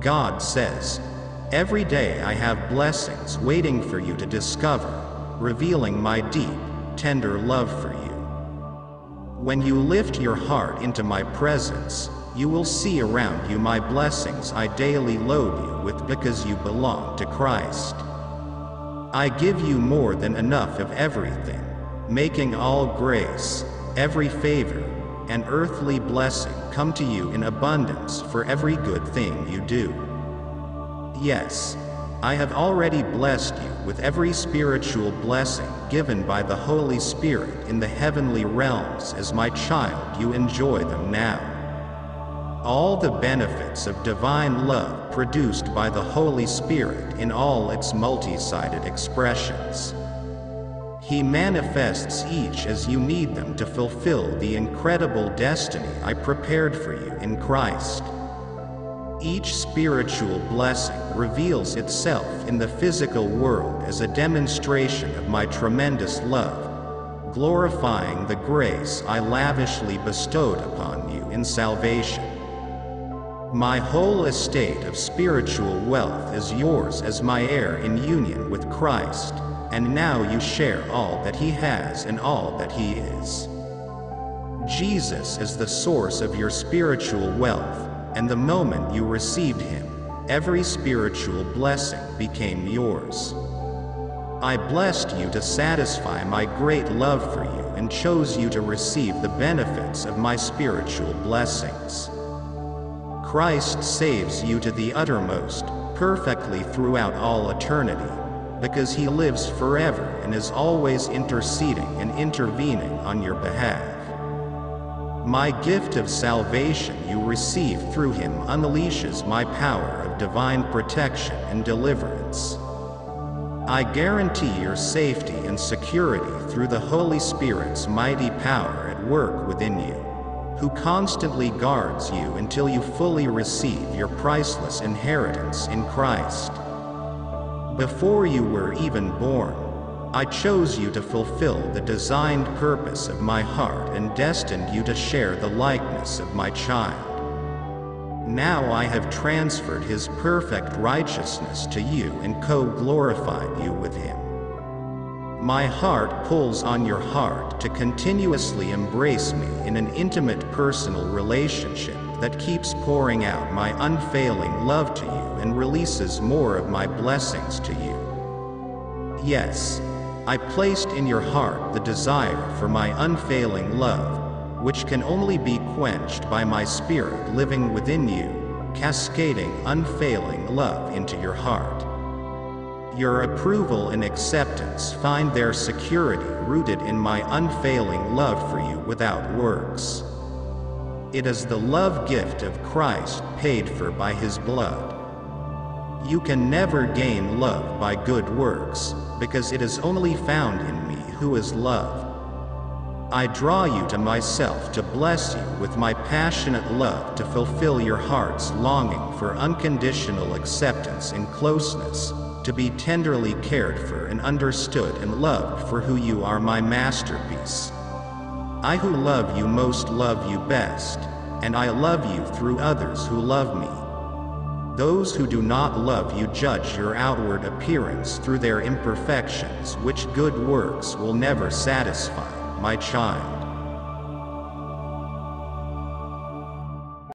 God says, Every day I have blessings waiting for you to discover, revealing my deep, tender love for you. When you lift your heart into my presence, you will see around you my blessings I daily load you with because you belong to Christ. I give you more than enough of everything, making all grace, every favor, and earthly blessing come to you in abundance for every good thing you do. Yes, I have already blessed you with every spiritual blessing given by the Holy Spirit in the heavenly realms as my child you enjoy them now. All the benefits of divine love produced by the Holy Spirit in all its multi-sided expressions. He manifests each as you need them to fulfill the incredible destiny I prepared for you in Christ. Each spiritual blessing reveals itself in the physical world as a demonstration of my tremendous love, glorifying the grace I lavishly bestowed upon you in salvation. My whole estate of spiritual wealth is yours as my heir in union with Christ, and now you share all that he has and all that he is. Jesus is the source of your spiritual wealth, and the moment you received him, every spiritual blessing became yours. I blessed you to satisfy my great love for you and chose you to receive the benefits of my spiritual blessings. Christ saves you to the uttermost, perfectly throughout all eternity, because he lives forever and is always interceding and intervening on your behalf. My gift of salvation you receive through him unleashes my power of divine protection and deliverance. I guarantee your safety and security through the Holy Spirit's mighty power at work within you, who constantly guards you until you fully receive your priceless inheritance in Christ. Before you were even born, I chose you to fulfill the designed purpose of my heart and destined you to share the likeness of my child. Now I have transferred his perfect righteousness to you and co-glorified you with him. My heart pulls on your heart to continuously embrace me in an intimate personal relationship that keeps pouring out my unfailing love to you and releases more of my blessings to you. Yes, I placed in your heart the desire for my unfailing love, which can only be quenched by my spirit living within you, cascading unfailing love into your heart. Your approval and acceptance find their security rooted in my unfailing love for you without works. It is the love gift of Christ paid for by his blood. You can never gain love by good works, because it is only found in me who is love. I draw you to myself to bless you with my passionate love to fulfill your heart's longing for unconditional acceptance and closeness, to be tenderly cared for and understood and loved for who you are my masterpiece. I who love you most love you best, and I love you through others who love me. Those who do not love you judge your outward appearance through their imperfections, which good works will never satisfy, my child.